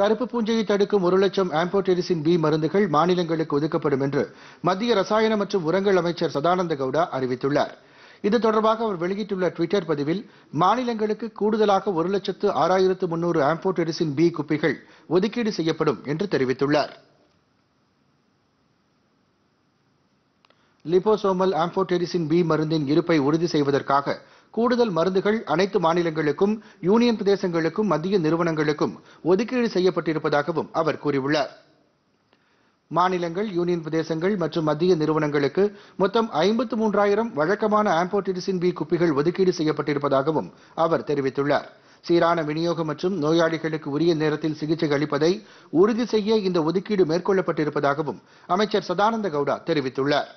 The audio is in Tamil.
கருப்பு பூஞ்சையை தடுக்கும் ஒரு லட்சம் ஆம்போடெரிசின் பி மருந்துகள் மாநிலங்களுக்கு ஒதுக்கப்படும் என்று மத்திய ரசாயன மற்றும் உரங்கள் அமைச்சர் சதானந்த கவுடா அறிவித்துள்ளார். இது தொடர்பாக அவர் வெளியிட்டுள்ள டுவிட்டர் பதிவில் மாநிலங்களுக்கு கூடுதலாக ஒரு லட்சத்து ஆறாயிரத்து முன்னூறு ஆம்போடெரிசின் பி குப்பிகள் ஒதுக்கீடு செய்யப்படும் என்று தெரிவித்துள்ளார். லிபோசோமல் ஆம்போடெரிசின் பி மருந்தின் இருப்பை உறுதி செய்வதற்காக கூடுதல் மருந்துகள் அனைத்து மாநிலங்களுக்கும் யூனியன் பிரதேசங்களுக்கும் மத்திய நிறுவனங்களுக்கும் ஒதுக்கீடு செய்யப்பட்டிருப்பதாகவும் அவர் கூறியுள்ளார். மாநிலங்கள் யூனியன் பிரதேசங்கள் மற்றும் மத்திய நிறுவனங்களுக்கு மொத்தம் ஐம்பத்து மூன்றாயிரம் வழக்கமான ஆம்போடெரிசின் பி குப்பிகள் ஒதுக்கீடு செய்யப்பட்டிருப்பதாகவும் அவர் தெரிவித்துள்ளார். சீரான விநியோகம் மற்றும் நோயாளிகளுக்கு உரிய நேரத்தில் சிகிச்சை அளிப்பதை உறுதி செய்ய இந்த ஒதுக்கீடு மேற்கொள்ளப்பட்டிருப்பதாகவும் அமைச்சர் சதானந்த கவுடா தெரிவித்துள்ளார்.